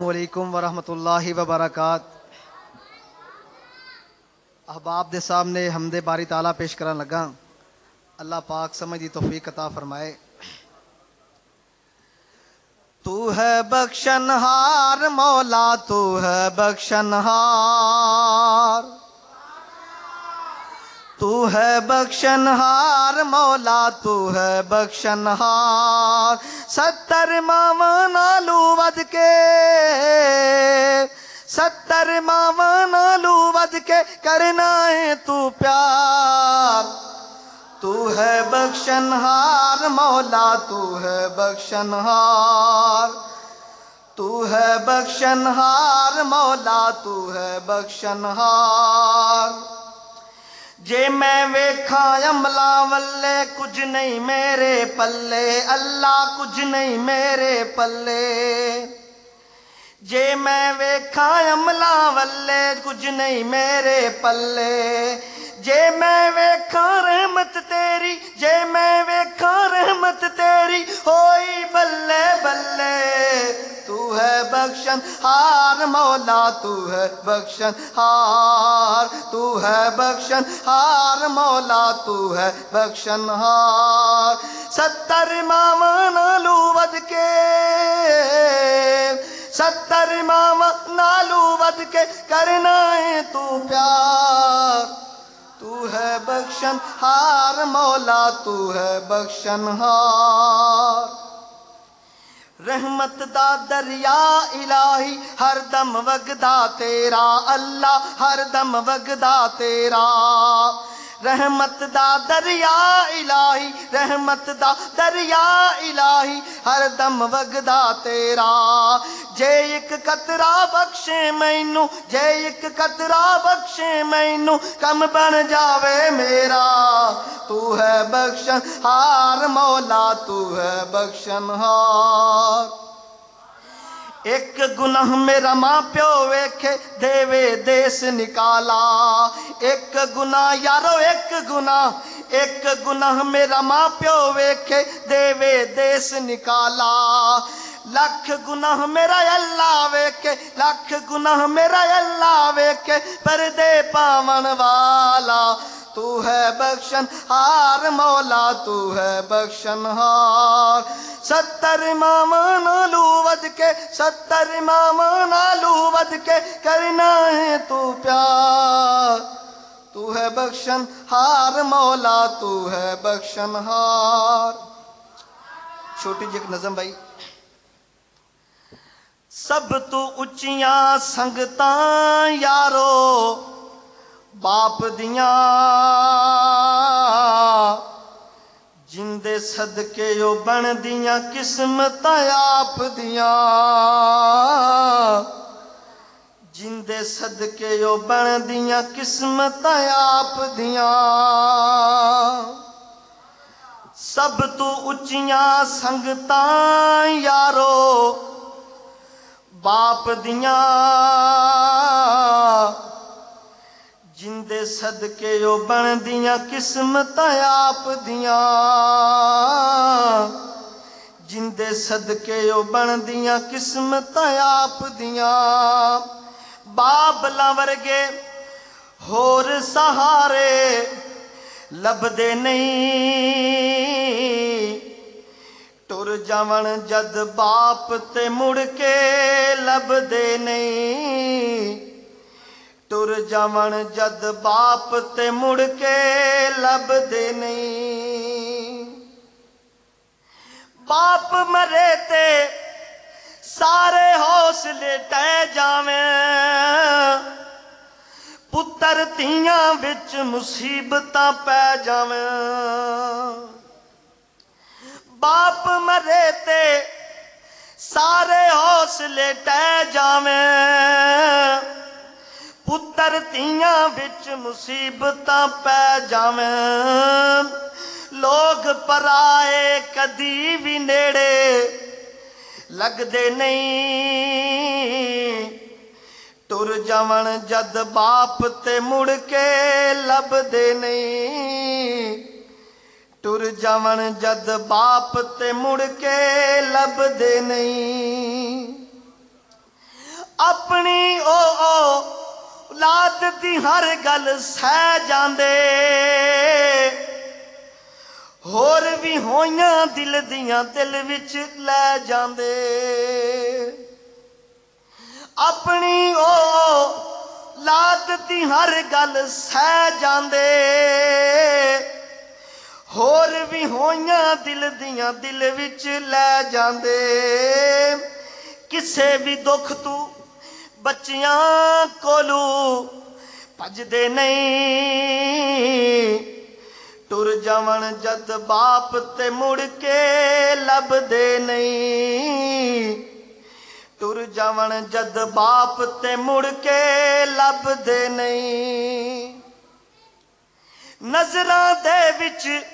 السلام علیکم ورحمۃ اللہ وبرکاتہ۔ احباب دے سامنے حمد باری تعالیٰ پیش کرن لگا۔ اللہ پاک سمجھ دی توفیق عطا فرمائے۔ تو ہے بخشن ہار مولا، تو ہے بخشن ہار تو ہے بخشنہار مولا تو ہے بخشنہار ستر ماون آلو ود کے ستر ماون آلو ود کے کرنا ہے تو پیار تو ہے بخشنہار مولا تو ہے بخشنہار تو ہے بخشنہار مولا تو ہے بخشنہار ਜੇ ਮੈਂ ਵੇਖਾਂ ਅਮਲਾ ਵੱਲੇ ਕੁਝ ਨਹੀਂ ਮੇਰੇ ਪੱਲੇ, ਅੱਲਾ ਕੁਝ ਨਹੀਂ ਮੇਰੇ ਪੱਲੇ। ਜੇ ਮੈਂ ਵੇਖਾਂ ਅਮਲਾ ਵੱਲੇ ਕੁਝ ਨਹੀਂ ਮੇਰੇ ਪੱਲੇ, ਜੇ ਮੈਂ ਵੇਖਾਂ ਰਹਿਮਤ ਤੇਰੀ, ਜੇ ਮੈਂ ਵੇਖਾਂ ਰਹਿਮਤ ਤੇਰੀ, ਹੋਈ ਬੱਲੇ ਬੱਲੇ। ਤੂੰ ਹੈ ਬਖਸ਼ਣ ਹਾਰ ਮੌਲਾ, ਤੂੰ ਹੈ ਬਖਸ਼ਣ ਹਾਰ ہے بخشن ہار مولا تو ہے بخشن ہار ستر مامان لوبد کے ستر مامان لوبد کے کرنا ہے تو پیار تو ہے بخشن ہار مولا تو ہے بخشن ہار ਰਹਿਮਤ ਦਾ ਦਰਿਆ ਇਲਾਹੀ ਹਰ ਦਮ ਵਗਦਾ ਤੇਰਾ ਅੱਲਾ ਹਰ ਦਮ ਵਗਦਾ ਤੇਰਾ। ਰਹਿਮਤ ਦਾ ਦਰਿਆ ਇਲਾਹੀ, ਰਹਿਮਤ ਦਾ ਦਰਿਆ ਇਲਾਹੀ, ਹਰ ਦਮ ਵਗਦਾ ਤੇਰਾ। ਜੇ ਇੱਕ ਕਤਰਾ ਬਖਸ਼ੇ ਮੈਨੂੰ, ਜੇ ਇੱਕ ਕਤਰਾ ਬਖਸ਼ੇ ਮੈਨੂੰ, ਕੰਮ ਬਣ ਜਾਵੇ ਮੇਰਾ। ਤੂੰ ਹੈ ਬਖਸ਼ਨ ਹਾਰ ਮੌਲਾ, ਤੂੰ ਹੈ ਬਖਸ਼ਨ ਹਾਰ ਇੱਕ ਗੁਨਾਹ ਮੇਰਾ ਮਾਂ ਪਿਓ ਵੇਖੇ ਦੇਵੇ ਦੇਸ ਨਿਕਾਲਾ ਇੱਕ ਗੁਨਾਹ ਯਾਰੋ ਇੱਕ ਗੁਨਾਹ ਇੱਕ ਗੁਨਾਹ ਮੇਰਾ ਮਾਂ ਪਿਓ ਵੇਖੇ ਦੇਵੇ ਦੇਸ ਨਿਕਾਲਾ ਲੱਖ ਗੁਨਾਹ ਮੇਰਾ ਅੱਲਾ ਵੇਖੇ ਲੱਖ ਗੁਨਾਹ ਮੇਰਾ ਅੱਲਾ ਵੇਖੇ ਪਰਦੇ ਪਾਵਣ تو ہے بخشن ہار مولا تو ہے بخشن ہار ستر امامان آلو ود کے ستر امامان آلو ود کے کرنا ہے تو پیار تو ہے بخشن ہار مولا تو ہے بخشن ہار چھوٹی جک نظم بھائی سب تو اچیاں سنگتاں یارو ਬਾਪ ਦੀਆਂ ਜਿੰਦੇ ਸਦਕੇ ਉਹ ਬਣਦੀਆਂ ਕਿਸਮਤਾਂ ਆਪ ਦੀਆਂ। ਜਿੰਦੇ ਸਦਕੇ ਉਹ ਬਣਦੀਆਂ ਕਿਸਮਤਾਂ ਆਪ ਦੀਆਂ। ਸਭ ਤੋਂ ਉੱਚੀਆਂ ਸੰਗਤਾਂ ਯਾਰੋ, ਬਾਪ ਦੀਆਂ ਸਦਕੇ ਉਹ ਬਣਦੀਆਂ ਕਿਸਮਤਾਂ ਆਪ ਦੀਆਂ। ਜਿੰਦੇ ਸਦਕੇ ਉਹ ਬਣਦੀਆਂ ਕਿਸਮਤਾਂ ਆਪ ਦੀਆਂ। ਬਾਬਲਾ ਵਰਗੇ ਹੋਰ ਸਹਾਰੇ ਲੱਭਦੇ ਨਹੀਂ। ਟੁਰ ਜਾਵਣ ਜਦ ਬਾਪ ਤੇ ਮੁੜ ਕੇ ਲੱਭਦੇ ਨਹੀਂ। ਤੁਰ ਜਾਵਣ ਜਦ ਬਾਪ ਤੇ ਮੁੜ ਕੇ ਲੱਭਦੇ ਨਹੀਂ। ਬਾਪ ਮਰੇ ਤੇ ਸਾਰੇ ਹੌਸਲੇ ਟਹਿ ਜਾਵੇਂ। ਪੁੱਤਰ ਧੀਆਂ ਵਿੱਚ ਮੁਸੀਬਤਾਂ ਪੈ ਜਾਵੇਂ। ਬਾਪ ਮਰੇ ਤੇ ਸਾਰੇ ਹੌਸਲੇ ਟਹਿ ਜਾਵੇਂ। ਪੁੱਤਰ ਵਿੱਚ ਮੁਸੀਬਤਾਂ ਪੈ ਜਾਵੇਂ ਲੋਕ ਪਰਾਏ ਕਦੀ ਵੀ ਨੇੜੇ ਲੱਗਦੇ ਨਹੀਂ। ਟੁਰ ਜਾਵਣ ਜਦ ਬਾਪ ਤੇ ਮੁੜ ਕੇ ਲੱਭਦੇ ਨਹੀਂ। ਟੁਰ ਜਾਵਣ ਜਦ ਬਾਪ ਤੇ ਮੁੜ ਕੇ ਲੱਭਦੇ ਨਹੀਂ। ਆਪਣੀ ਓ ਲਾਦ ਦੀ ਹਰ ਗੱਲ ਸਹਿ ਜਾਂਦੇ। ਹੋਰ ਵੀ ਹੋਈਆਂ ਦਿਲ ਦੀਆਂ ਦਿਲ ਵਿੱਚ ਲੈ ਜਾਂਦੇ। ਆਪਣੀ ਉਹ ਲਾਦ ਦੀ ਹਰ ਗੱਲ ਸਹਿ ਜਾਂਦੇ। ਹੋਰ ਵੀ ਹੋਈਆਂ ਦਿਲ ਦੀਆਂ ਦਿਲ ਵਿੱਚ ਲੈ ਜਾਂਦੇ। ਕਿਸੇ ਵੀ ਦੁੱਖ ਤੂੰ ਬੱਚਿਆਂ ਕੋਲੋਂ ਭੱਜਦੇ ਨਹੀਂ। ਟੁਰ ਜਾਵਣ ਜਦ ਬਾਪ ਤੇ ਮੁੜ ਕੇ ਲੱਭਦੇ ਨਹੀਂ। ਟੁਰ ਜਾਵਣ ਜਦ ਬਾਪ ਤੇ ਮੁੜ ਕੇ ਲੱਭਦੇ ਨਹੀਂ। ਨਜ਼ਰਾਂ ਦੇ ਵਿੱਚ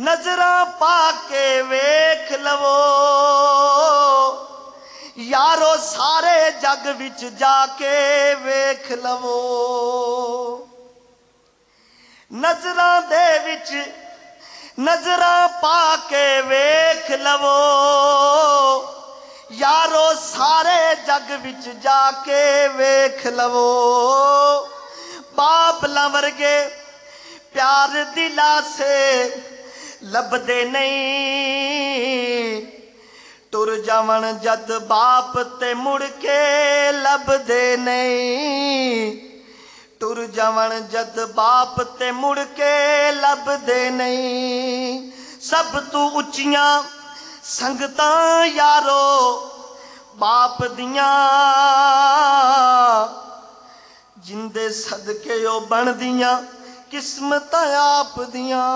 ਨਜ਼ਰਾਂ ਪਾ ਕੇ ਵੇਖ ਲਵੋ। ਯਾਰੋ ਸਾਰੇ ਜੱਗ ਵਿੱਚ ਜਾ ਕੇ ਵੇਖ ਲਵੋ। ਨਜ਼ਰਾਂ ਦੇ ਵਿੱਚ ਨਜ਼ਰਾਂ ਪਾ ਕੇ ਵੇਖ ਲਵੋ। ਯਾਰੋ, ਸਾਰੇ ਜੱਗ ਵਿੱਚ ਜਾ ਕੇ ਵੇਖ ਲਵੋ। ਬਾਬਲਾ ਵਰਗੇ ਪਿਆਰ ਦਿਲਾ ਸੇ ਲੱਭਦੇ ਨਹੀਂ। ਟੁਰ ਜਾਵਣ ਜਦ ਬਾਪ ਤੇ ਮੁੜ ਕੇ ਲੱਭਦੇ ਨਹੀਂ। ਤੁਰ ਜਾਵਣ ਜਦ ਬਾਪ ਤੇ ਮੁੜ ਕੇ ਲੱਭਦੇ ਨਹੀਂ। ਸਭ ਤੋਂ ਉੱਚੀਆਂ ਸੰਗਤਾਂ ਯਾਰੋ, ਬਾਪ ਦੀਆਂ। ਜਿੰਦੇ ਸਦਕੇ ਉਹ ਬਣਦੀਆਂ, ਕਿਸਮਤਾਂ ਆਪ ਦੀਆਂ।